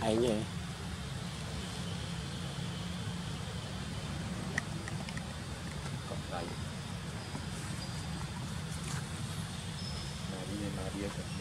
lại. Như vậy còn Maria Maria